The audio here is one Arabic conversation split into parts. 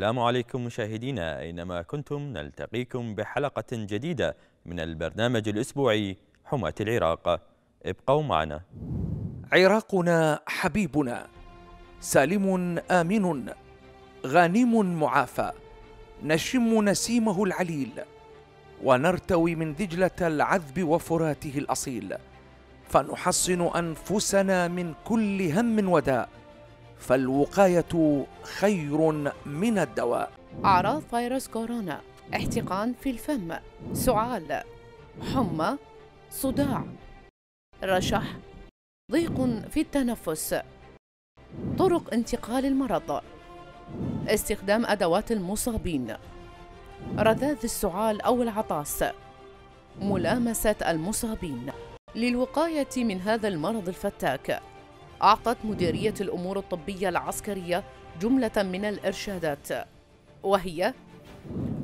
السلام عليكم مشاهدينا أينما كنتم نلتقيكم بحلقة جديدة من البرنامج الأسبوعي حماة العراق. ابقوا معنا. عراقنا حبيبنا سالم آمن غانم معافى نشم نسيمه العليل ونرتوي من دجلة العذب وفراته الأصيل فنحصن أنفسنا من كل هم وداء. فالوقاية خير من الدواء. أعراض فيروس كورونا احتقان في الفم. سعال حمى صداع رشح ضيق في التنفس طرق انتقال المرض استخدام أدوات المصابين. رذاذ السعال أو العطاس ملامسة المصابين. للوقاية من هذا المرض الفتاك. أعطت مديرية الأمور الطبية العسكرية جملة من الإرشادات وهي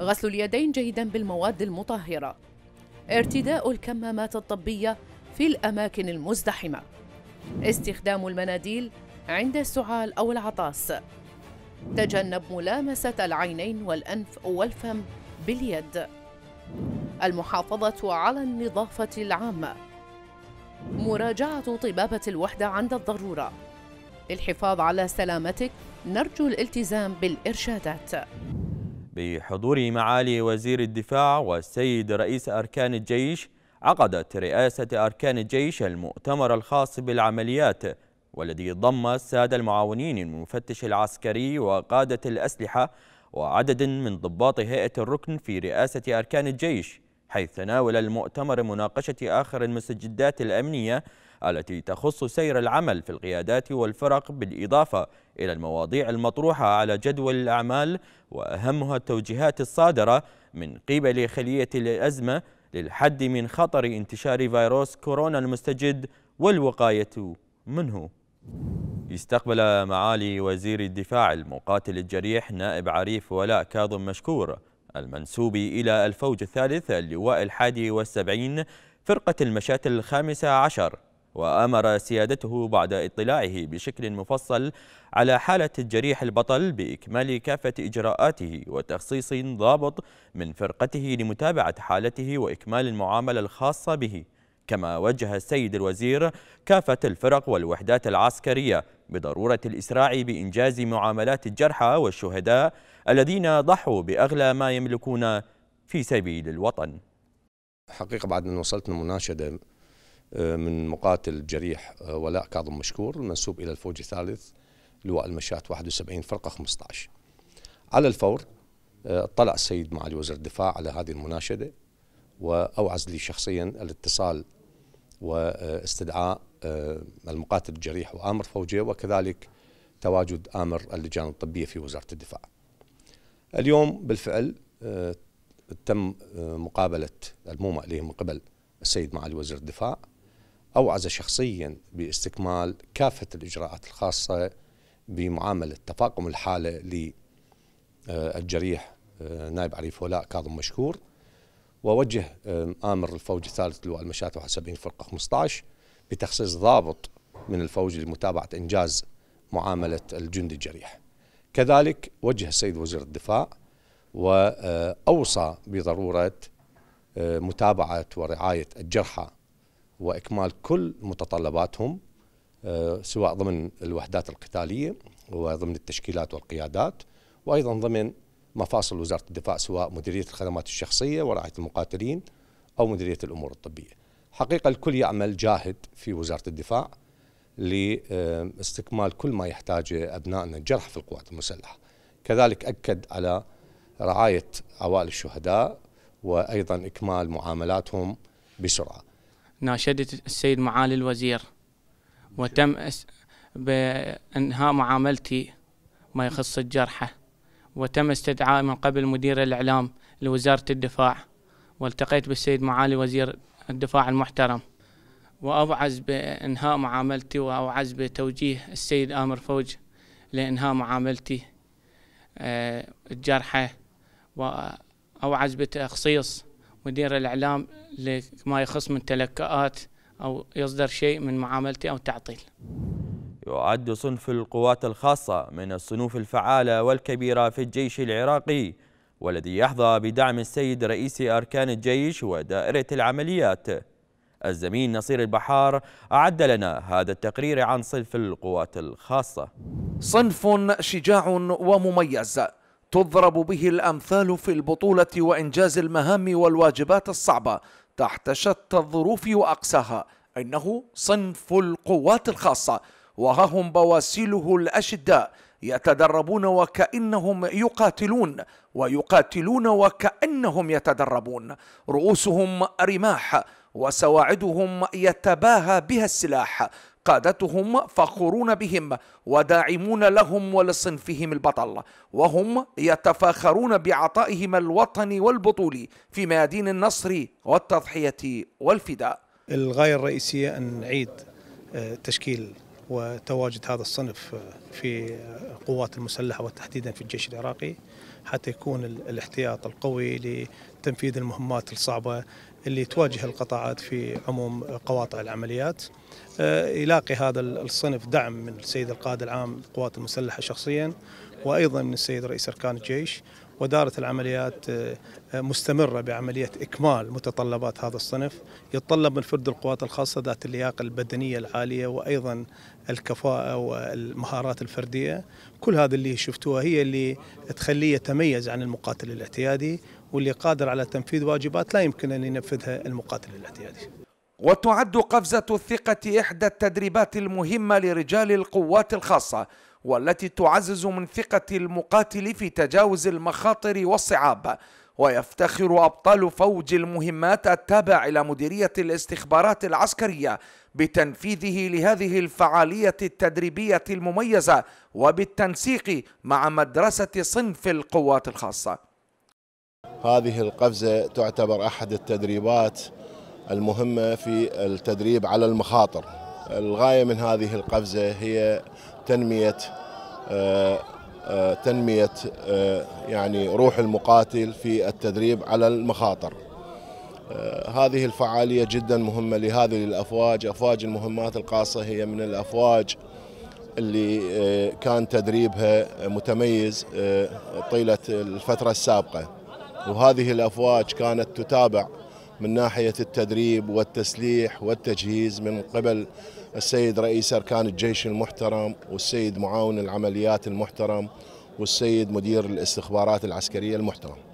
غسل اليدين جيدا بالمواد المطهرة. ارتداء الكمامات الطبية في الأماكن المزدحمة. استخدام المناديل عند السعال أو العطاس. تجنب ملامسة العينين والأنف والفم باليد. المحافظة على النظافة العامة. مراجعة طبابة الوحدة عند الضرورة. للحفاظ على سلامتك نرجو الالتزام بالإرشادات. بحضور معالي وزير الدفاع والسيد رئيس أركان الجيش عقدت رئاسة أركان الجيش المؤتمر الخاص بالعمليات والذي ضم السادة المعاونين المفتش العسكري وقادة الأسلحة وعدد من ضباط هيئة الركن في رئاسة أركان الجيش. حيث تناول المؤتمر مناقشة آخر المستجدات الأمنية التي تخص سير العمل في القيادات والفرق بالإضافة إلى المواضيع المطروحة على جدول الأعمال وأهمها التوجيهات الصادرة من قبل خلية الأزمة للحد من خطر انتشار فيروس كورونا المستجد والوقاية منه. استقبل معالي وزير الدفاع المقاتل الجريح نائب عريف ولاء كاظم مشكور المنسوب إلى الفوج الثالث اللواء الحادي والسبعين فرقة المشاة الخامسة عشر وأمر سيادته بعد اطلاعه بشكل مفصل على حالة الجريح البطل بإكمال كافة إجراءاته وتخصيص ضابط من فرقته لمتابعة حالته وإكمال المعاملة الخاصة به. كما وجه السيد الوزير كافة الفرق والوحدات العسكرية بضرورة الإسراع بإنجاز معاملات الجرحى والشهداء الذين ضحوا بأغلى ما يملكون في سبيل الوطن. حقيقة بعد أن وصلتنا مناشدة آه، من مقاتل جريح آه، ولاء كاظم مشكور المنسوب إلى الفوج الثالث لواء المشاة 71 فرقة 15 على الفور آه، اطلع السيد معالي وزير الدفاع على هذه المناشدة وأوعز لي شخصيا الاتصال واستدعاء المقاتل الجريح وآمر فوجه وكذلك تواجد آمر اللجان الطبية في وزارة الدفاع. اليوم بالفعل تم مقابلة المومى إليه من قبل السيد معالي وزير الدفاع أوعز شخصيا باستكمال كافة الإجراءات الخاصة بمعاملة تفاقم الحالة للجريح آه، نائب عريف ولاء كاظم مشكور ووجه آه، آمر الفوج الثالث لواء المشاة 71 فرقة 15 بتخصيص ضابط من الفوج لمتابعة إنجاز معاملة الجندي الجريح. كذلك وجه السيد وزير الدفاع وأوصى بضرورة آه، متابعة ورعاية الجرحى وإكمال كل متطلباتهم آه، سواء ضمن الوحدات القتالية وضمن التشكيلات والقيادات وأيضا ضمن مفاصل وزارة الدفاع سواء مديرية الخدمات الشخصية ورعاية المقاتلين أو مديرية الأمور الطبية. حقيقة الكل يعمل جاهد في وزارة الدفاع لاستكمال كل ما يحتاجه أبنائنا الجرح في القوات المسلحة. كذلك أكد على رعاية عوائل الشهداء وأيضا إكمال معاملاتهم بسرعة. ناشدت السيد معالي الوزير وتم بإنهاء معاملتي ما يخص الجرحى وتم استدعاء من قبل مدير الإعلام لوزارة الدفاع والتقيت بالسيد معالي وزير الدفاع المحترم. وأوعز بإنهاء معاملتي وأوعز بتوجيه السيد آمر فوج لإنهاء معاملتي آه، الجرحى وأوعز بتخصيص مدير الإعلام لما يخص من تلكؤات أو يصدر شيء من معاملتي أو تعطيل. يعد صنف القوات الخاصة من الصنوف الفعالة والكبيرة في الجيش العراقي والذي يحظى بدعم السيد رئيس أركان الجيش ودائرة العمليات. الزميل نصير البحار أعد لنا هذا التقرير عن صنف القوات الخاصة. صنف شجاع ومميز. تضرب به الأمثال في البطولة وإنجاز المهام والواجبات الصعبة تحت شتى الظروف وأقساها. إنه صنف القوات الخاصة. وها هم بواسيله الأشداء. يتدربون وكأنهم يقاتلون. ويقاتلون وكأنهم يتدربون. رؤوسهم رماح. وسواعدهم يتباهى بها السلاح قادتهم فخورون بهم وداعمون لهم ولصنفهم البطل وهم يتفاخرون بعطائهم الوطني والبطولي في ميادين النصر والتضحية والفداء. الغاية الرئيسية أن نعيد آه، تشكيل وتواجد هذا الصنف آه، في القوات المسلحة وتحديدا في الجيش العراقي حتى يكون الاحتياط القوي لتنفيذ المهمات الصعبة اللي تواجه القطاعات في عموم قواطع العمليات. آه، يلاقي هذا الصنف دعم من السيد القائد العام للقوات المسلحة شخصيا وأيضا من السيد رئيس أركان الجيش. ودارة العمليات آه، مستمرة بعملية إكمال متطلبات هذا الصنف. يتطلب من فرد القوات الخاصة ذات اللياقة البدنية العالية وأيضا الكفاءة والمهارات الفردية. كل هذا اللي شفتوها هي اللي تخليه يتميز عن المقاتل الاعتيادي. واللي قادر على تنفيذ واجبات لا يمكن أن ينفذها المقاتل الاعتيادي وتعد قفزة الثقة إحدى التدريبات المهمة لرجال القوات الخاصة والتي تعزز من ثقة المقاتل في تجاوز المخاطر والصعاب. ويفتخر أبطال فوج المهمات التابع إلى مديرية الاستخبارات العسكرية بتنفيذه لهذه الفعالية التدريبية المميزة وبالتنسيق مع مدرسة صنف القوات الخاصة. هذه القفزة تعتبر أحد التدريبات المهمة في التدريب على المخاطر. الغاية من هذه القفزة هي تنمية آه، آه، تنمية آه، يعني روح المقاتل في التدريب على المخاطر. هذه الفعالية جدا مهمة لهذه الأفواج. أفواج المهمات القاصة هي من الأفواج اللي كان تدريبها متميز طيلة الفترة السابقة. وهذه الأفواج كانت تتابع من ناحية التدريب والتسليح والتجهيز من قبل السيد رئيس أركان الجيش المحترم والسيد معاون العمليات المحترم والسيد مدير الاستخبارات العسكرية المحترم.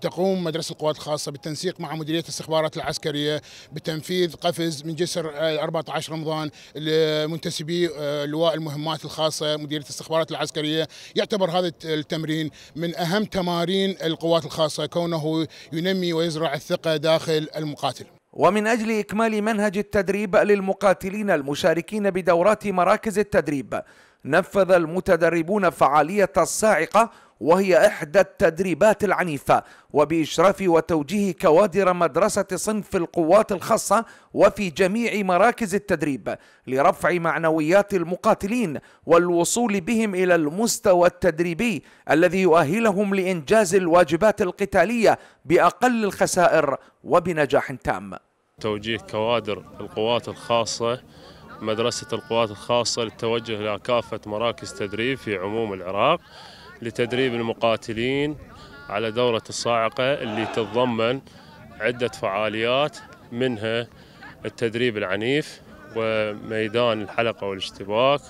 تقوم مدرسة القوات الخاصة بالتنسيق مع مديرية الاستخبارات العسكرية بتنفيذ قفز من جسر 14 رمضان لمنتسبي آه، لواء المهمات الخاصة مديرية الاستخبارات العسكرية. يعتبر هذا التمرين من أهم تمارين القوات الخاصة كونه ينمي ويزرع الثقة داخل المقاتل. ومن أجل إكمال منهج التدريب للمقاتلين المشاركين بدورات مراكز التدريب نفذ المتدربون فعالية الصاعقة وهي إحدى التدريبات العنيفة وبإشراف وتوجيه كوادر مدرسة صنف القوات الخاصة وفي جميع مراكز التدريب لرفع معنويات المقاتلين والوصول بهم إلى المستوى التدريبي الذي يؤهلهم لإنجاز الواجبات القتالية بأقل الخسائر وبنجاح تام. توجيه كوادر القوات الخاصة مدرسة القوات الخاصة للتوجه إلى كافة مراكز تدريب في عموم العراق لتدريب المقاتلين على دورة الصاعقة اللي تتضمن عدة فعاليات منها التدريب العنيف وميدان الحلقة والاشتباك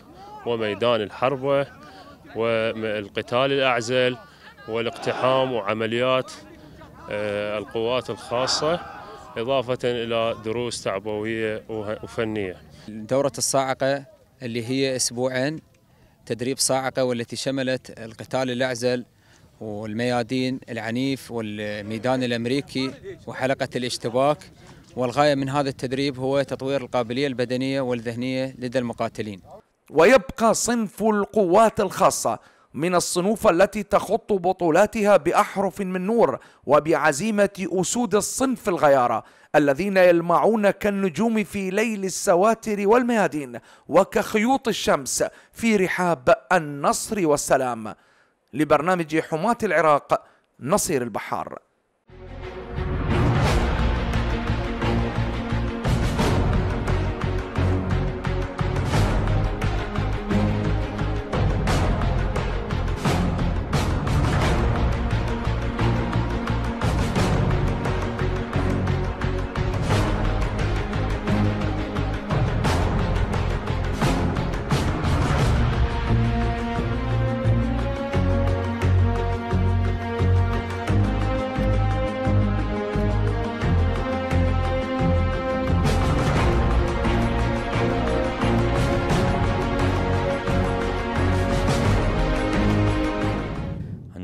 وميدان الحربة والقتال الأعزل والاقتحام وعمليات آه، القوات الخاصة إضافة إلى دروس تعبوية وفنية. دورة الصاعقة اللي هي أسبوعين تدريب صاعقة والتي شملت القتال الأعزل والميادين العنيف والميدان الأمريكي وحلقة الاشتباك. والغاية من هذا التدريب هو تطوير القابلية البدنية والذهنية لدى المقاتلين. ويبقى صنف القوات الخاصة من الصنوف التي تخط بطولاتها بأحرف من نور وبعزيمة أسود الصنف الغيارة. الذين يلمعون كالنجوم في ليل السواتر والميادين وكخيوط الشمس في رحاب النصر والسلام. لبرنامج حماة العراق نصير البحار.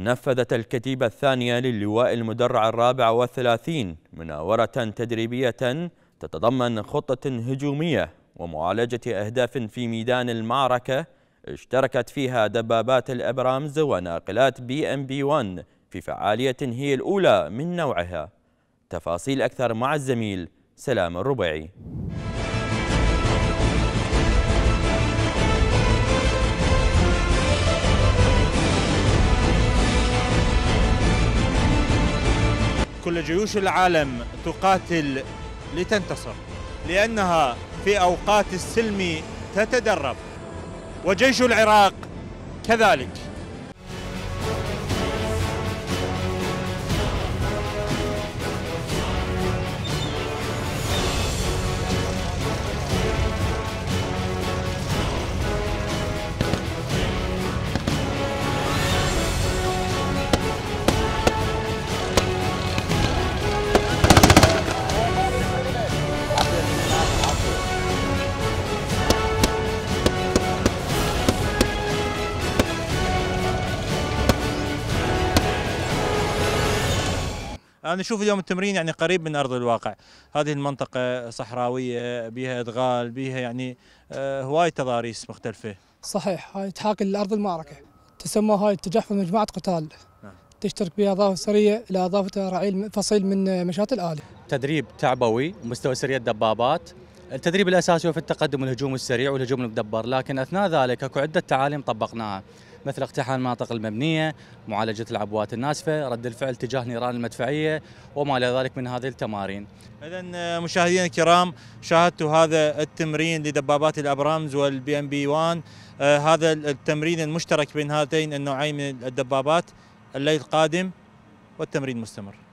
ونفذت الكتيبة الثانية للواء المدرع الرابع والثلاثين مناورة تدريبية تتضمن خطة هجومية ومعالجة أهداف في ميدان المعركة اشتركت فيها دبابات الأبرامز وناقلات بي ام بي 1 في فعالية هي الأولى من نوعها. تفاصيل أكثر مع الزميل سلام الربيعي. كل جيوش العالم تقاتل لتنتصر لأنها في أوقات السلم تتدرب وجيش العراق كذلك. أنا أشوف اليوم التمرين يعني قريب من أرض الواقع. هذه المنطقة صحراوية بها إدغال بها يعني آه، هواي تضاريس مختلفة. صحيح هاي تحاكي لارض المعركة. تسمى هاي تجحف مجموعة قتال. تشترك بها اضافه سرية إلى إضافة رعيل فصيل من مشاة الآلي. تدريب تعبوي مستوى سريه الدبابات. التدريب الأساسي هو في التقدم والهجوم السريع والهجوم المدبر لكن أثناء ذلك أكو عدة تعاليم طبقناها. مثل اقتحام المناطق المبنية، معالجة العبوات الناسفه، رد الفعل تجاه نيران المدفعية وما إلى ذلك من هذه التمارين. اذا آه، مشاهدينا الكرام شاهدتوا هذا التمرين لدبابات الأبرامز والبي إم بي 1 آه هذا التمرين المشترك بين هاتين النوعين من الدبابات الليل قادم والتمرين مستمر.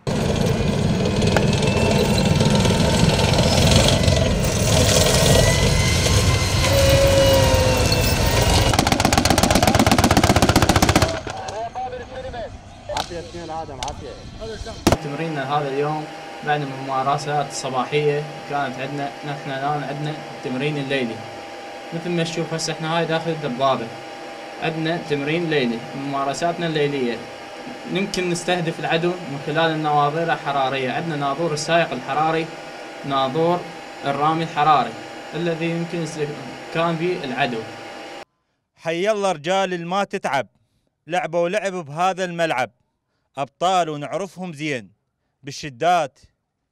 تمريننا هذا اليوم بعد الممارسات الصباحية كانت عندنا نحن الآن عندنا التمرين الليلي. مثل ما تشوف هسه إحنا هاي داخل الدبابة. عندنا تمرين ليلي ممارساتنا الليلية. يمكن نستهدف العدو من خلال النواظير الحرارية. عندنا ناظور السائق الحراري ناظور الرامي الحراري الذي يمكن كان به العدو. حي الله رجال ما تتعب. لعبوا لعب بهذا الملعب. أبطال ونعرفهم زين. بالشدات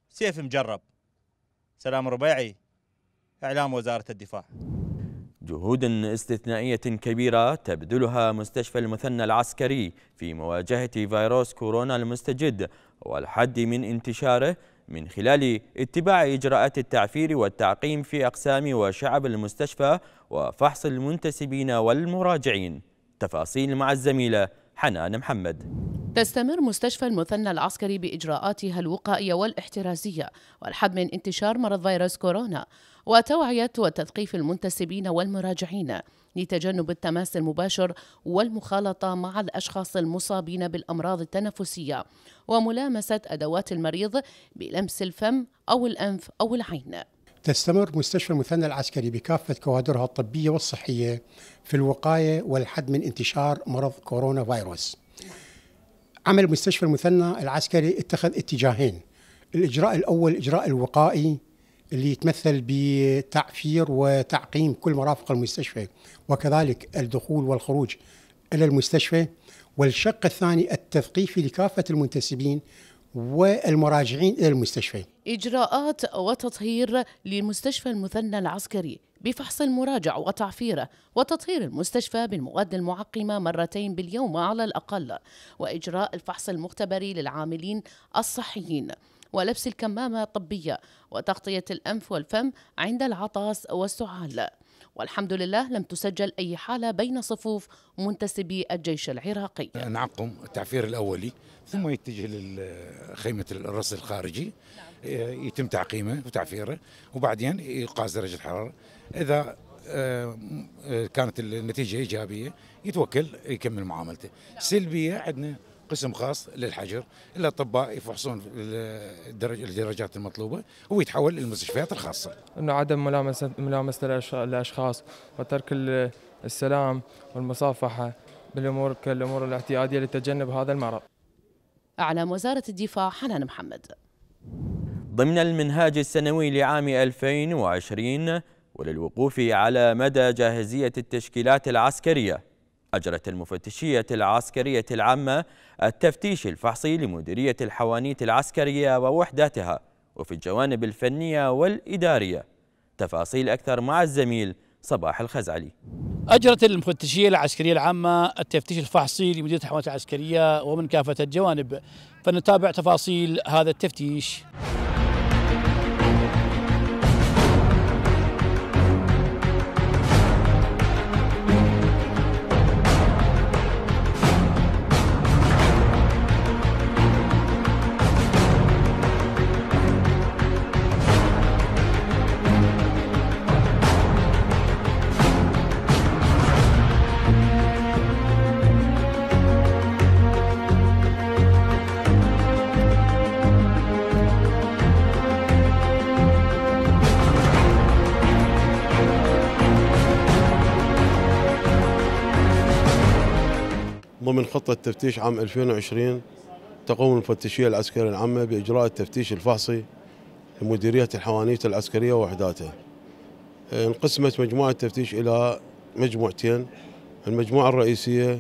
سيف مجرب. سلام ربيعي إعلام وزارة الدفاع. جهود استثنائية كبيرة تبذلها مستشفى المثنى العسكري في مواجهة فيروس كورونا المستجد والحد من انتشاره من خلال اتباع إجراءات التعفير والتعقيم في أقسام وشعب المستشفى وفحص المنتسبين والمراجعين. تفاصيل مع الزميلة حنان محمد. تستمر مستشفى المثنى العسكري بإجراءاتها الوقائية والاحترازية والحد من انتشار مرض فيروس كورونا وتوعية وتثقيف المنتسبين والمراجعين لتجنب التماس المباشر والمخالطة مع الأشخاص المصابين بالأمراض التنفسية وملامسة أدوات المريض بلمس الفم أو الأنف أو العين. تستمر مستشفى المثنى العسكري بكافة كوادرها الطبية والصحية في الوقاية والحد من انتشار مرض كورونا فيروس. عمل مستشفى المثنى العسكري اتخذ اتجاهين. الإجراء الأول الإجراء الوقائي اللي يتمثل بتعفير وتعقيم كل مرافق المستشفى وكذلك الدخول والخروج إلى المستشفى. والشق الثاني التثقيفي لكافة المنتسبين والمراجعين إلى المستشفى إجراءات وتطهير لمستشفى المثنى العسكري بفحص المراجع وتعفيره وتطهير المستشفى بالمواد المعقمة مرتين باليوم على الأقل وإجراء الفحص المختبري للعاملين الصحيين ولبس الكمامة الطبية وتغطية الأنف والفم عند العطس والسعال. والحمد لله لم تسجل أي حالة بين صفوف منتسبي الجيش العراقي. نعقم التعفير الأولي ثم يتجه لخيمة الرصد الخارجي يتم تعقيمه وتعفيره وبعدين يقاس درجة الحرارة. إذا آه، كانت النتيجة إيجابية يتوكل يكمل معاملته. سلبية عندنا قسم خاص للحجر الأطباء يفحصون الدرجات المطلوبة ويتحول للمستشفيات الخاصة. إنه عدم ملامسه ملامسة الأشخاص وترك السلام والمصافحة بالأمور كالأمور الاعتيادية لتجنب هذا المرض. اعلام وزارة الدفاع حنان محمد. ضمن المنهاج السنوي لعام 2020 وللوقوف على مدى جاهزية التشكيلات العسكرية أجرت المفتشية العسكرية العامة التفتيش الفحصي لمديرية الحوانيت العسكرية ووحداتها وفي الجوانب الفنية والإدارية. تفاصيل أكثر مع الزميل صباح الخزعلي. أجرت المفتشية العسكرية العامة التفتيش الفحصي لمديرية الحوانيت العسكرية ومن كافة الجوانب. فنتابع تفاصيل هذا التفتيش. خطة تفتيش عام 2020 تقوم المفتشية العسكرية العامة بإجراء التفتيش الفحصي لمديرية الحوانيت العسكرية ووحداتها انقسمت مجموعة التفتيش إلى مجموعتين. المجموعة الرئيسية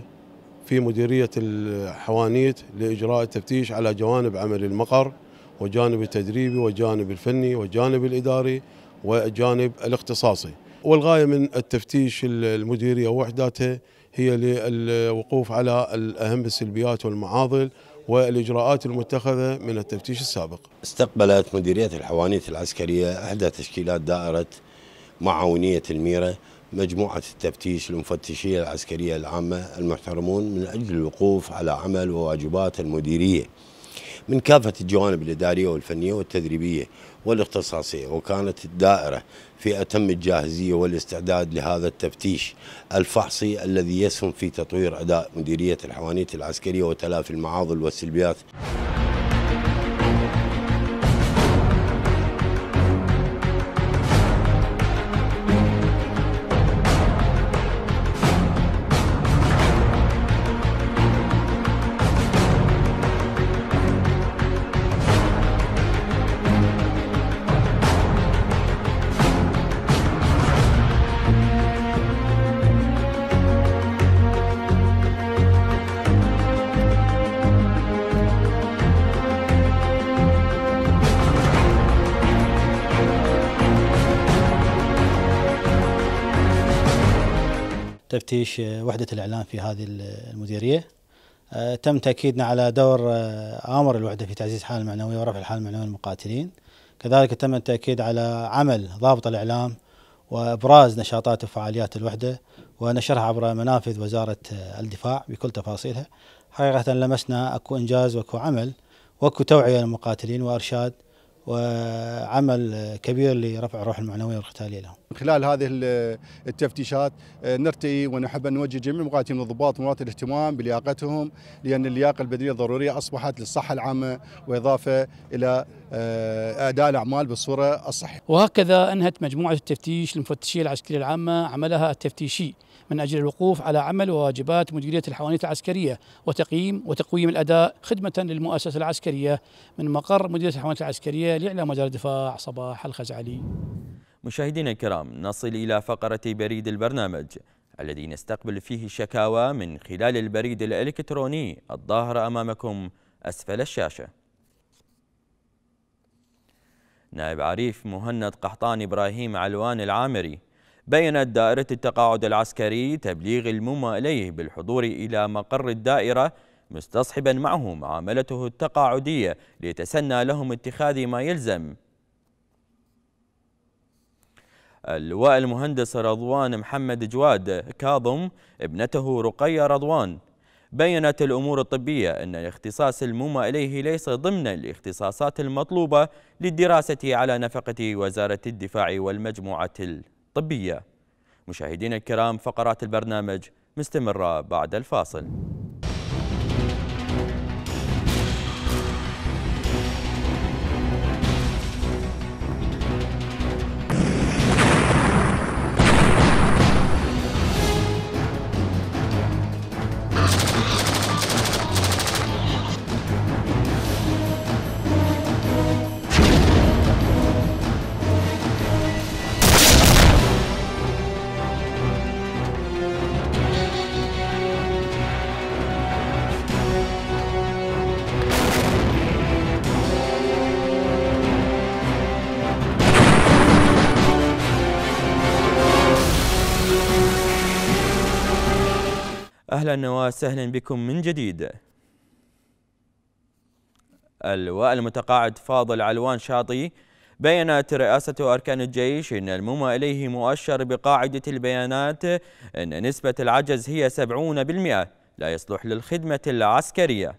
في مديرية الحوانيت لإجراء التفتيش على جوانب عمل المقر وجانب التدريبي والجانب الفني والجانب الإداري والجانب الاختصاصي. والغاية من التفتيش المديرية ووحداتها هي للوقوف على أهم السلبيات والمعاضل والإجراءات المتخذة من التفتيش السابق. استقبلت مديرية الحوانيت العسكرية إحدى تشكيلات دائرة معاونية الميرة مجموعة التفتيش المفتشية العسكرية العامة المحترمون من أجل الوقوف على عمل وواجبات المديرية. من كافة الجوانب الإدارية والفنية والتدريبية والاختصاصية وكانت الدائرة في أتم الجاهزية والاستعداد لهذا التفتيش الفحصي الذي يسهم في تطوير أداء مديرية الحوانيت العسكرية وتلافي المعاضل والسلبيات. تفتيش وحدة الإعلام في هذه المديرية. تم تأكيدنا على دور آمر الوحدة في تعزيز الحالة المعنوية ورفع الحالة المعنوية للمقاتلين. كذلك تم التأكيد على عمل ضابط الإعلام وإبراز نشاطات وفعاليات الوحدة ونشرها عبر منافذ وزارة الدفاع بكل تفاصيلها. حقيقة لمسنا أكو إنجاز وأكو عمل وأكو توعية للمقاتلين وإرشاد وعمل كبير لرفع الروح المعنوية والقتالية لهم. من خلال هذه التفتيشات نرتئي ونحب أن نوجه جميع المقاتلين والضباط مرات الاهتمام بلياقتهم لأن اللياقة البدنيه الضرورية أصبحت للصحة العامة وإضافة إلى أداء الأعمال بالصورة الصحيحة. وهكذا أنهت مجموعة التفتيش المفتشيه العسكرية العامة عملها التفتيشي من أجل الوقوف على عمل وواجبات مديرية الحوانيت العسكرية وتقييم وتقويم الأداء خدمة للمؤسسة العسكرية من مقر مديرية الحوانيت العسكرية لإعلام وزارة الدفاع صباح الخزعلي. مشاهدينا الكرام نصل إلى فقرة بريد البرنامج الذي نستقبل فيه الشكاوى من خلال البريد الإلكتروني الظاهر أمامكم أسفل الشاشة. نائب عريف مهند قحطان إبراهيم علوان العامري. بينت دائرة التقاعد العسكري تبليغ الممى إليه بالحضور إلى مقر الدائرة مستصحبا معه معاملته التقاعدية ليتسنى لهم اتخاذ ما يلزم. اللواء المهندس رضوان محمد جواد كاظم ابنته رقية رضوان. بينت الأمور الطبية أن اختصاص الممى إليه ليس ضمن الاختصاصات المطلوبة للدراسة على نفقة وزارة الدفاع والمجموعة الطبية. مشاهدينا الكرام فقرات البرنامج مستمرة بعد الفاصل. أهلا وسهلا بكم من جديد. اللواء المتقاعد فاضل علوان شاطي بينت رئاسة أركان الجيش أن المومى إليه مؤشر بقاعدة البيانات أن نسبة العجز هي 70% لا يصلح للخدمة العسكرية.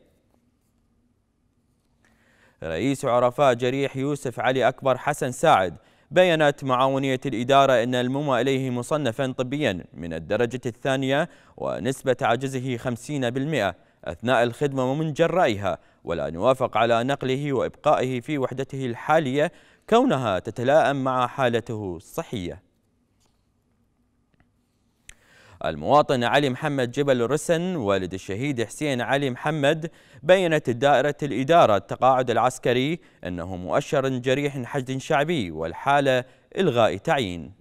رئيس عرفاء جريح يوسف علي أكبر حسن ساعد. بينت معاونية الإدارة أن المومى إليه مصنفا طبيا من الدرجة الثانية ونسبة عجزه 50% أثناء الخدمة ومن جرائها ولا نوافق على نقله وإبقائه في وحدته الحالية كونها تتلائم مع حالته الصحية. المواطن علي محمد جبل رسن والد الشهيد حسين علي محمد بينت دائرة الإدارة التقاعد العسكري أنه مؤشر جريح حشد شعبي والحالة إلغاء تعيين.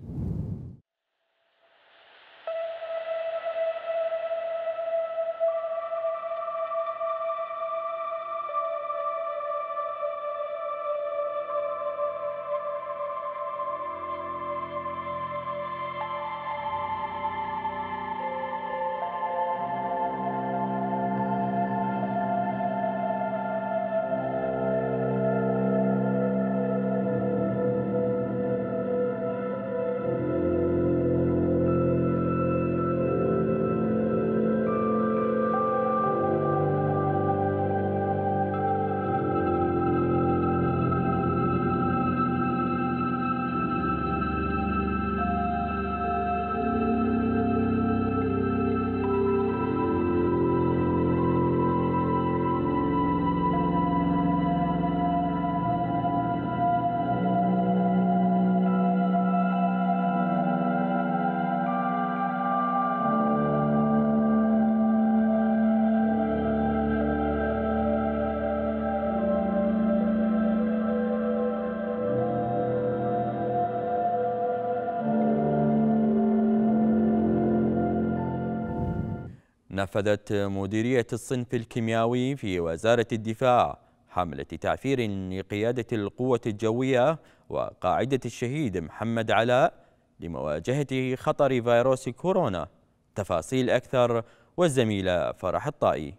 نفذت مديرية الصنف الكيميائي في وزارة الدفاع حملة تعفير لقيادة القوة الجوية وقاعدة الشهيد محمد علاء لمواجهة خطر فيروس كورونا. تفاصيل أكثر والزميلة فرح الطائي.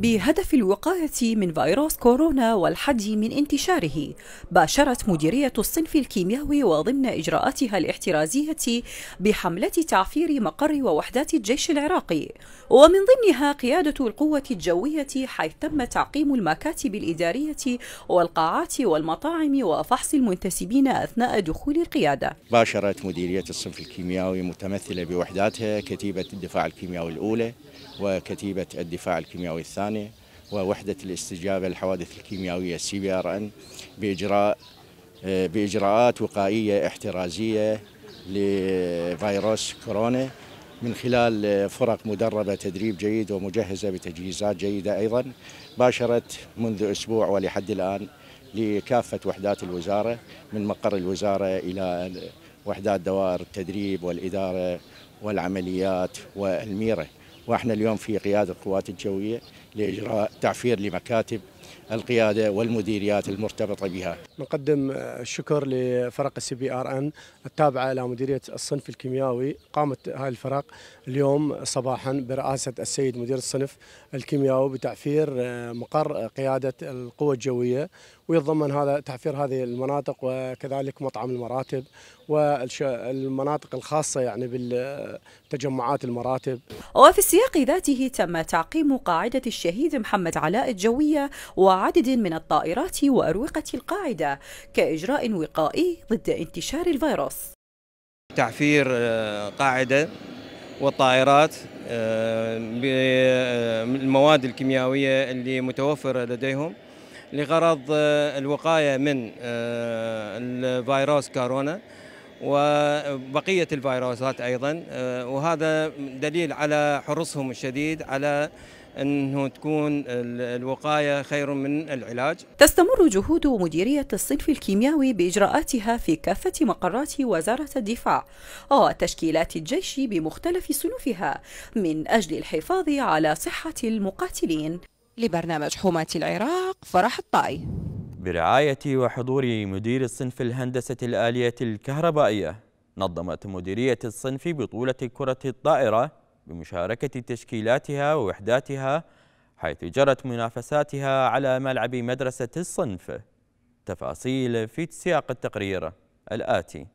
بهدف الوقاية من فيروس كورونا والحد من انتشاره. باشرت مديرية الصنف الكيميائي وضمن إجراءاتها الاحترازية بحملة تعفير مقر ووحدات الجيش العراقي. ومن ضمنها قيادة القوة الجوية حيث تم تعقيم المكاتب الإدارية والقاعات والمطاعم وفحص المنتسبين أثناء دخول القيادة. باشرت مديرية الصنف الكيميائي متمثلة بوحداتها كتيبة الدفاع الكيميائي الأولى وكتيبة الدفاع الكيميائي الثانية ووحدة الاستجابة للحوادث الكيميائية CBRN بإجراء بإجراءات وقائية احترازية لفيروس كورونا من خلال فرق مدربة تدريب جيد ومجهزة بتجهيزات جيدة أيضا باشرت منذ أسبوع ولحد الآن لكافة وحدات الوزارة من مقر الوزارة إلى وحدات دوائر التدريب والإدارة والعمليات والميرة. وإحنا اليوم في قيادة القوات الجوية لإجراء تعفير لمكاتب القيادة والمديريات المرتبطة بها. نقدم الشكر لفرق ال CBRN التابعة إلى مديرية الصنف الكيميائي، قامت هاي الفرق اليوم صباحا برئاسة السيد مدير الصنف الكيميائي بتعفير مقر قيادة القوه الجوية. ويتضمن هذا تعفير هذه المناطق وكذلك مطعم المراتب والمناطق الخاصة يعني بالتجمعات المراتب. وفي السياق ذاته تم تعقيم قاعدة الشهيد محمد علاء الجوية وعدد من الطائرات وأروقة القاعدة كإجراء وقائي ضد انتشار الفيروس. تعفير قاعدة والطائرات بالمواد الكيميائية اللي متوفرة لديهم لغرض الوقاية من الفيروس كورونا وبقية الفيروسات أيضا وهذا دليل على حرصهم الشديد على أنه تكون الوقاية خير من العلاج. تستمر جهود مديرية الصنف الكيميائي بإجراءاتها في كافة مقرات وزارة الدفاع وتشكيلات الجيش بمختلف صنوفها من أجل الحفاظ على صحة المقاتلين. لبرنامج حماة العراق فرح الطائي برعاية وحضور مدير الصنف الهندسة الآلية الكهربائية نظمت مديرية الصنف بطولة كرة الطائرة بمشاركة تشكيلاتها ووحداتها حيث جرت منافساتها على ملعب مدرسة الصنف. تفاصيل في سياق التقرير الآتي.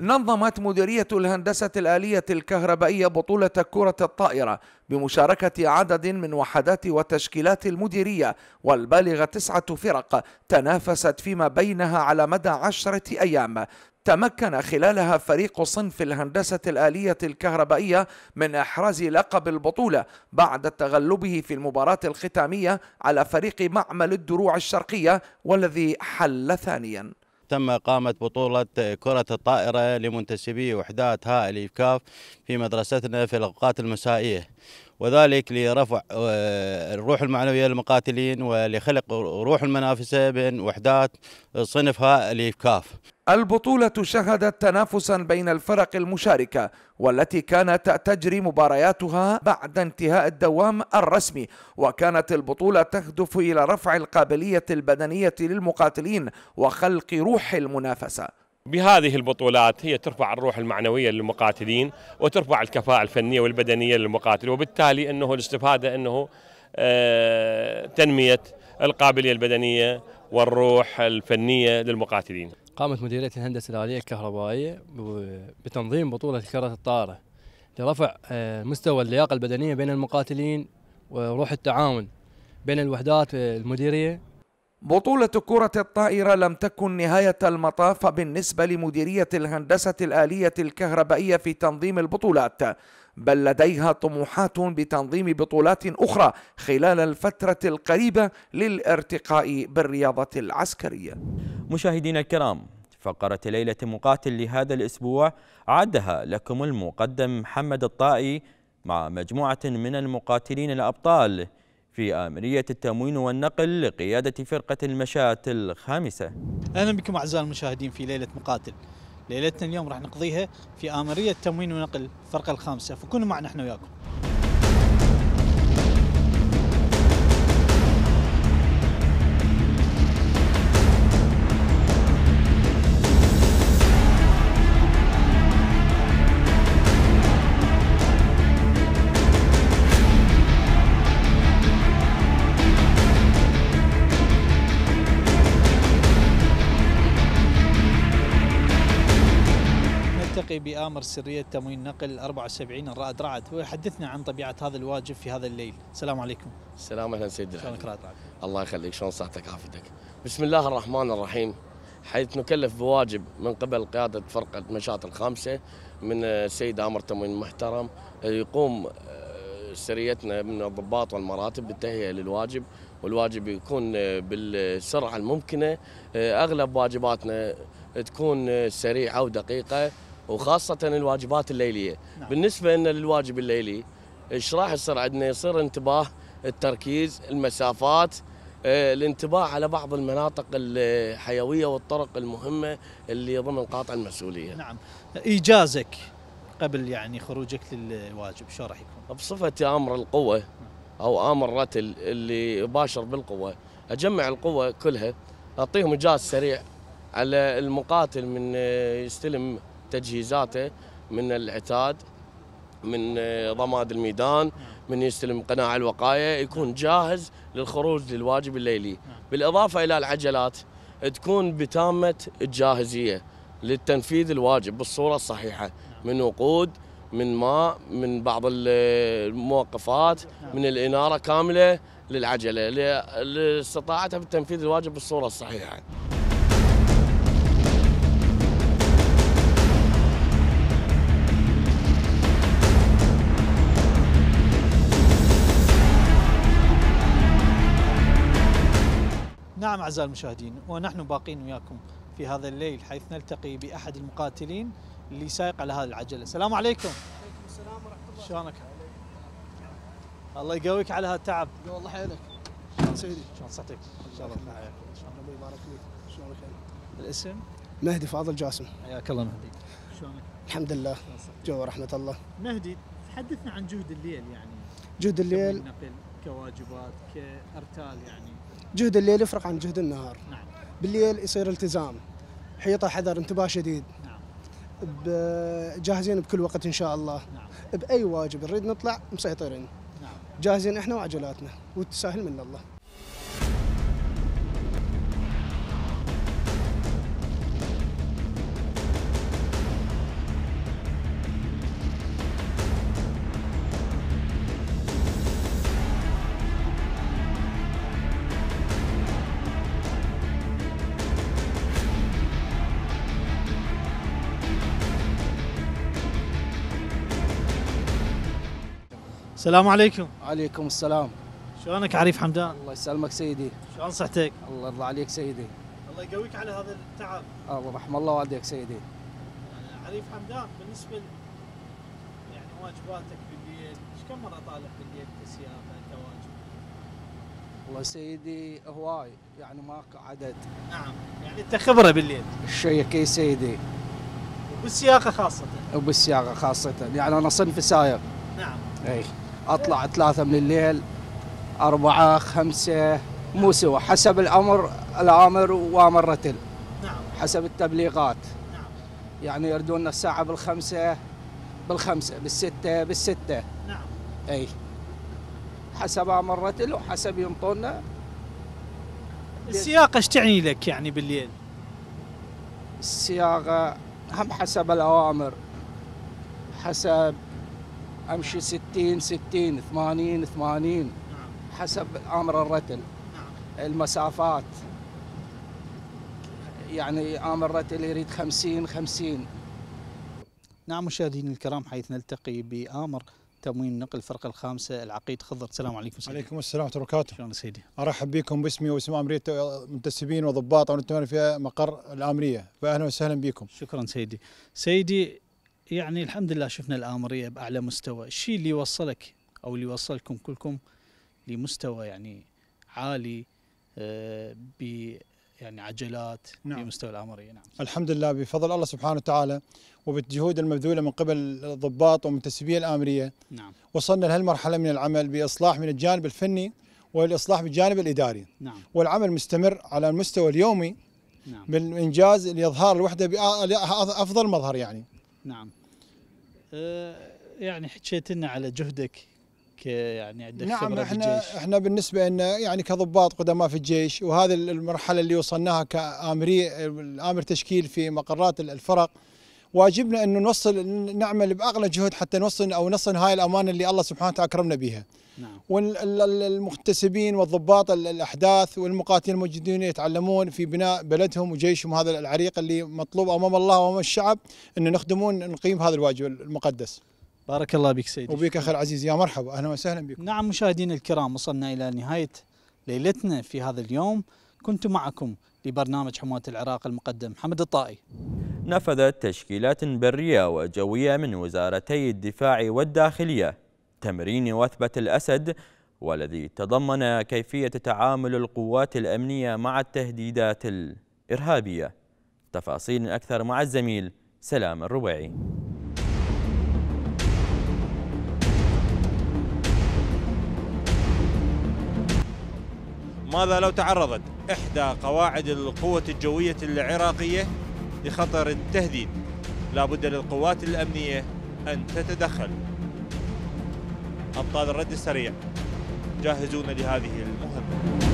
نظمت مديرية الهندسة الآلية الكهربائية بطولة كرة الطائرة بمشاركة عدد من وحدات وتشكيلات المديرية والبالغ تسعة فرق تنافست فيما بينها على مدى عشرة أيام. تمكن خلالها فريق صنف الهندسة الآلية الكهربائية من إحراز لقب البطولة بعد تغلبه في المباراة الختامية على فريق معمل الدروع الشرقية والذي حل ثانيا. تم إقامة بطولة كرة الطائرة لمنتسبي وحدات هاء الإيكاف في مدرستنا في الأوقات المسائية. وذلك لرفع الروح المعنوية للمقاتلين ولخلق روح المنافسة بين وحدات صنف هاء الإيكاف البطولة شهدت تنافسا بين الفرق المشاركة والتي كانت تجري مبارياتها بعد انتهاء الدوام الرسمي وكانت البطولة تهدف إلى رفع القابلية البدنية للمقاتلين وخلق روح المنافسة. بهذه البطولات هي ترفع الروح المعنوية للمقاتلين وترفع الكفاءة الفنية والبدنية للمقاتل وبالتالي أنه الاستفادة أنه تنمية القابلية البدنية والروح الفنية للمقاتلين. قامت مديرية الهندسة الآلية الكهربائية بتنظيم بطولة كرة الطائرة لرفع مستوى اللياقة البدنية بين المقاتلين وروح التعاون بين الوحدات المديرية بطولة كرة الطائرة لم تكن نهاية المطاف بالنسبة لمديرية الهندسة الآلية الكهربائية في تنظيم البطولات بل لديها طموحات بتنظيم بطولات أخرى خلال الفترة القريبة للارتقاء بالرياضة العسكرية. مشاهدينا الكرام فقرة ليلة مقاتل لهذا الأسبوع عدها لكم المقدم محمد الطائي مع مجموعة من المقاتلين الأبطال في آمرية التموين والنقل لقيادة فرقة المشاة الخامسة. أهلا بكم أعزائي المشاهدين في ليلة مقاتل. ليلتنا اليوم راح نقضيها في آمرية تموين ونقل الفرقة الخامسة فكونوا معنا إحنا وياكم. بآمر سرية تموين نقل 74 الرائد رعد ويحدثنا عن طبيعة هذا الواجب في هذا الليل. السلام عليكم. السلام أهلا سيدي شلونك رائد رعد؟ الله يخليك شلون صحتك؟ عافيتك. بسم الله الرحمن الرحيم. حيث نكلف بواجب من قبل قيادة فرقة مشاة الخامسة من السيد آمر تموين المحترم يقوم سريتنا من الضباط والمراتب بالتهيئة للواجب والواجب يكون بالسرعة الممكنة. أغلب واجباتنا تكون سريعة ودقيقة. وخاصة الواجبات الليلية نعم. بالنسبة لنا للواجب الليلي إيش راح يصير عندنا يصير انتباه التركيز المسافات الانتباه على بعض المناطق الحيوية والطرق المهمة اللي ضمن قاطع المسؤولية نعم إيجازك قبل يعني خروجك للواجب شو راح يكون؟ بصفتي أمر القوة أو أمر رتل اللي يباشر بالقوة أجمع القوة كلها أعطيهم إيجاز سريع على المقاتل من يستلم تجهيزاته من العتاد من ضماد الميدان من يستلم قناع الوقاية يكون جاهز للخروج للواجب الليلي. بالإضافة إلى العجلات تكون بتامة الجاهزية للتنفيذ الواجب بالصورة الصحيحة. من وقود من ماء من بعض الموقفات من الإنارة كاملة للعجلة لاستطاعتها بالتنفيذ الواجب بالصورة الصحيحة. أعزائي المشاهدين ونحن باقين وياكم في هذا الليل حيث نلتقي بأحد المقاتلين اللي سايق على هذه العجلة. السلام عليكم. عليكم السلام ورحمة الله شلونك؟ الله يقويك على هذا التعب. والله حيلك. شلون سيدي؟ شلون صحتك؟ إن شاء الله الله يبارك فيك؟ شلونك الاسم؟ مهدي فاضل جاسم. حياك الله مهدي. شلونك؟ الحمد لله. جو رحمة الله. مهدي حدثنا عن جهد الليل يعني. جهد الليل؟ نقل كواجبات كأرتال يعني. جهد الليل يفرق عن جهد النهار. نعم. بالليل يصير التزام. حيطة حذر انتباه شديد. نعم. جاهزين بكل وقت إن شاء الله. بأي واجب نريد نطلع مسيطرين. جاهزين إحنا وعجلاتنا. والتساهل من الله. السلام عليكم. عليكم السلام. شلونك عريف حمدان؟ الله يسلمك سيدي. شلون صحتك؟ الله يرضى عليك سيدي. الله يقويك على هذا التعب. الله رحم الله والديك سيدي. عريف حمدان بالنسبة يعني واجباتك بالليل إيش كم مرة طالع بالليل كسياقه كواجب؟ والله سيدي هواي يعني ماكو عدد. نعم. يعني أنت خبرة بالليل الشيك يا سيدي. وبالسياقة خاصة. وبالسياقة خاصة. يعني أنا صنف سايق. نعم. أي أطلع ثلاثة من الليل أربعة خمسة مو سوا حسب الأمر الآمر وآمر رتل نعم. حسب التبليغات. نعم. يعني يردون الساعة بالخمسة بالخمسة بالستة بالستة. نعم. أي. حسب آمر رتل وحسب ينطونا. السياقة إيش تعني لك يعني بالليل؟ السياقة هم حسب الأوامر حسب أمشي ستين ستين ثمانين ثمانين حسب أمر الرتل. المسافات. يعني أمر الرتل يريد خمسين خمسين. نعم مشاهدينا الكرام حيث نلتقي بآمر تموين نقل الفرقة الخامسة العقيد خضر. السلام عليكم سيدي. عليكم السلام ورحمة الله وبركاته. شلون سيدي؟ أرحب بكم باسمي واسم أمرية منتسبين وضباط ونتمنى في مقر الأمرية. فاهلا وسهلا بكم. شكرا سيدي. سيدي يعني الحمد لله شفنا الآمرية بأعلى مستوى. الشيء اللي وصلك أو اللي وصلكم كلكم لمستوى يعني عالي آه، ب يعني عجلات نعم. بمستوى الآمرية. نعم. الحمد لله بفضل الله سبحانه وتعالى وبالجهود المبذولة من قبل الضباط ومنتسبي الآمرية. نعم. وصلنا لهالمرحلة من العمل بإصلاح من الجانب الفني والإصلاح بالجانب الإداري. نعم. والعمل مستمر على المستوى اليومي نعم. بالإنجاز لإظهار الوحدة بافضل مظهر يعني. نعم. آه، يعني حكيت لنا على جهدك يعني عندك نعم خبرة إحنا بالجيش إحنا بالنسبة لنا يعني كضباط قدماء في الجيش وهذه المرحلة اللي وصلناها كامري الامر تشكيل في مقرات الفرق واجبنا انه نوصل نعمل بأغلى جهد حتى نوصل أو نصل هاي الأمانة اللي الله سبحانه وتعالى أكرمنا بها. نعم والمكتسبين والضباط ال- الأحداث والمقاتلين الموجودين يتعلمون في بناء بلدهم وجيشهم هذا العريق اللي مطلوب أمام الله وأمام الشعب انه نخدمون نقيم هذا الواجب المقدس. بارك الله بك سيدي وبك أخي العزيز يا مرحبا أهلا وسهلا بكم. نعم مشاهدينا الكرام وصلنا إلى نهاية ليلتنا في هذا اليوم كنت معكم لبرنامج حماة العراق المقدم. محمد الطائي. نفذت تشكيلات برية وجوية من وزارتي الدفاع والداخلية. تمرين وثبة الأسد والذي تضمن كيفية تعامل القوات الأمنية مع التهديدات الإرهابية. تفاصيل أكثر مع الزميل سلام الربيعي ماذا لو تعرضت إحدى قواعد القوة الجوية العراقية لخطر التهديد لا بد للقوات الأمنية أن تتدخل. أبطال الرد السريع جاهزون لهذه المهمة.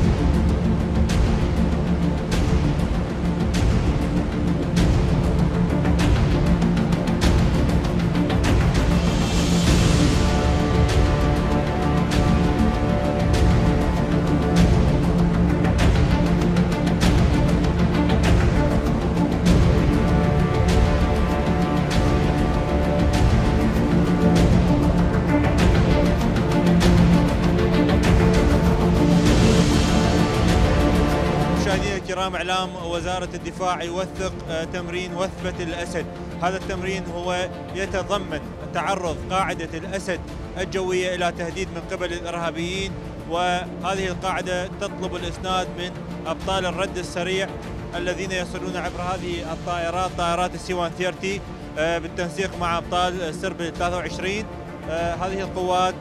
الكرام إعلام وزارة الدفاع يوثق آه، تمرين وثبة الأسد، هذا التمرين هو يتضمن تعرض قاعدة الأسد الجوية إلى تهديد من قبل الإرهابيين وهذه القاعدة تطلب الإسناد من أبطال الرد السريع الذين يصلون عبر هذه الطائرات طائرات السي 130 آه، بالتنسيق مع أبطال سرب 23 آه، هذه القوات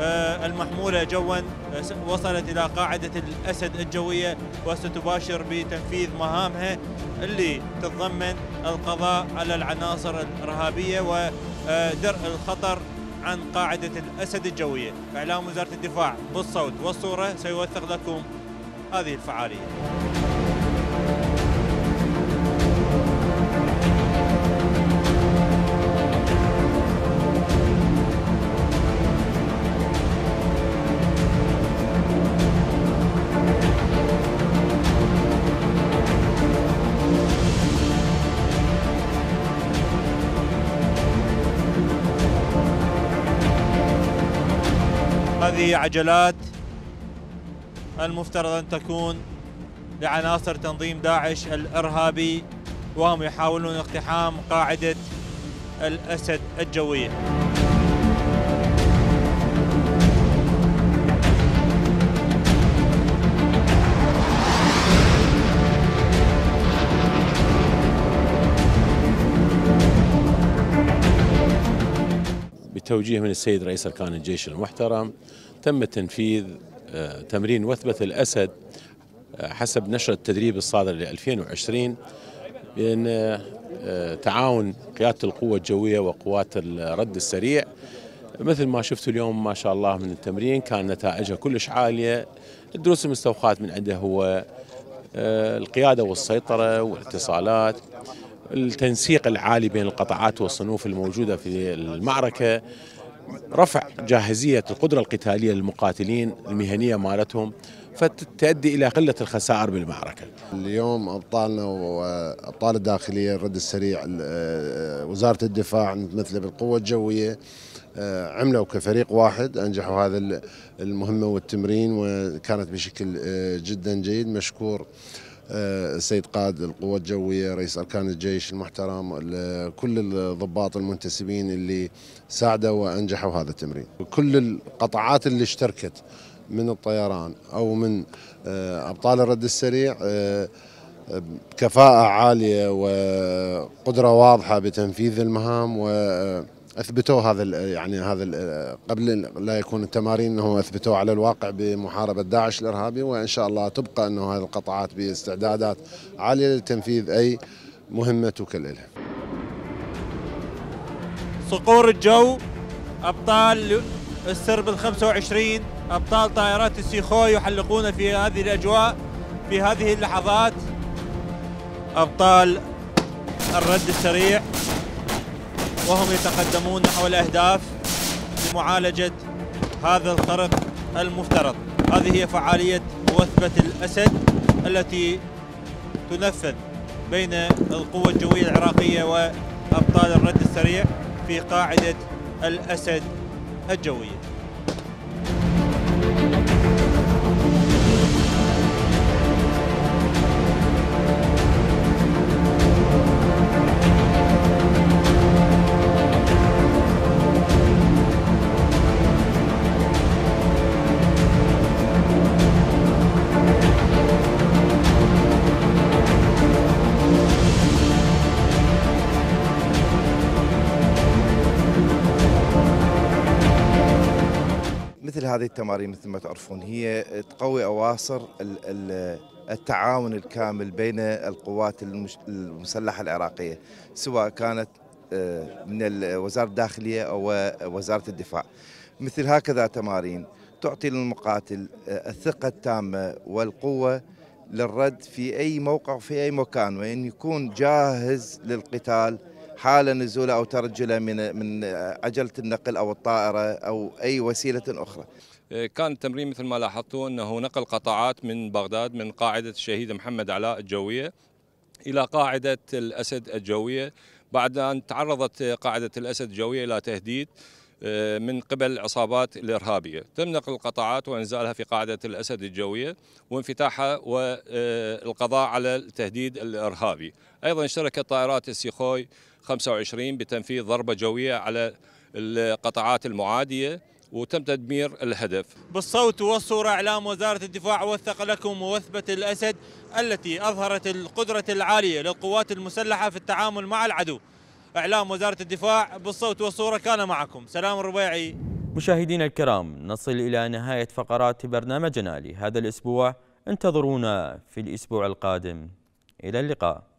المحمولة جوا آه، وصلت إلى قاعدة الأسد الجوية وستباشر بتنفيذ مهامها اللي تتضمن القضاء على العناصر الإرهابية ودرء الخطر عن قاعدة الأسد الجوية. إعلام وزارة الدفاع بالصوت والصورة سيوثق لكم هذه الفعالية. هذه عجلات المفترض أن تكون لعناصر تنظيم داعش الإرهابي وهم يحاولون اقتحام قاعدة الأسد الجوية. بتوجيه من السيد رئيس أركان الجيش المحترم تم تنفيذ آه، تمرين وثبة الأسد آه، حسب نشر التدريب الصادر ل 2020 بأن آه، تعاون قيادة القوة الجوية وقوات الرد السريع. مثل ما شفتوا اليوم ما شاء الله من التمرين كان نتائجها كلش عالية. الدروس المستوخاة من عنده هو القيادة والسيطرة والاتصالات. التنسيق العالي بين القطاعات والصنوف الموجودة في المعركة رفع جاهزية القدرة القتالية للمقاتلين المهنية مالتهم فتؤدي إلى قلة الخسائر بالمعركة. اليوم أبطالنا وأبطال الداخلية الرد السريع ال- وزارة الدفاع مثل بالقوة الجوية آه، عملوا كفريق واحد أنجحوا هذا ال- المهمة والتمرين وكانت بشكل آه، جدا جيد مشكور. آه، السيد قائد القوة الجوية رئيس أركان الجيش المحترم ال- كل الضباط المنتسبين اللي ساعدوا وأنجحوا هذا التمرين. كل القطاعات اللي اشتركت من الطيران أو من آه، أبطال الرد السريع آه، كفاءة عالية وقدرة واضحة بتنفيذ المهام واثبتوا هذا يعني هذا قبل لا يكون التمارين إنه اثبتوا على الواقع بمحاربة داعش الإرهابي وإن شاء الله تبقى إنه هذه القطاعات باستعدادات عالية لتنفيذ أي مهمة توكل لها. صقور الجو أبطال السرب ال 25 أبطال طائرات السيخوي يحلقون في هذه الأجواء في هذه اللحظات أبطال الرد السريع وهم يتقدمون نحو الأهداف لمعالجة هذا الخرق المفترض. هذه هي فعالية وثبه الأسد التي تنفذ بين القوة الجوية العراقية وأبطال الرد السريع في قاعدة الأسد الجوية. هذه التمارين مثل ما تعرفون هي تقوي ال- التعاون الكامل بين القوات المسلحة العراقية سواء كانت آه، من ال- وزارة الداخلية أو وزارة الدفاع. مثل هكذا تمارين تعطي للمقاتل آه، الثقة التامة والقوة للرد في أي موقع في أي مكان وإن يكون جاهز للقتال حال نزوله أو ترجله من من عجله النقل أو الطائرة أو أي وسيلة أخرى. كان التمرين مثل ما لاحظتوا أنه نقل قطاعات من بغداد من قاعدة الشهيد محمد علاء الجوية إلى قاعدة الأسد الجوية بعد أن تعرضت قاعدة الأسد الجوية إلى تهديد من قبل العصابات الإرهابية، تم نقل القطاعات وإنزالها في قاعدة الأسد الجوية وانفتاحها والقضاء على التهديد الإرهابي، أيضا اشتركت طائرات السيخوي 25 بتنفيذ ضربة جوية على القطاعات المعادية وتم تدمير الهدف. بالصوت والصورة إعلام وزارة الدفاع وثق لكم وثبة الأسد التي أظهرت القدرة العالية للقوات المسلحة في التعامل مع العدو. إعلام وزارة الدفاع بالصوت والصورة كان معكم. سلام الربيعي. مشاهدينا الكرام نصل إلى نهاية فقرات برنامجنا لهذا الأسبوع. انتظرونا في الأسبوع القادم. إلى اللقاء.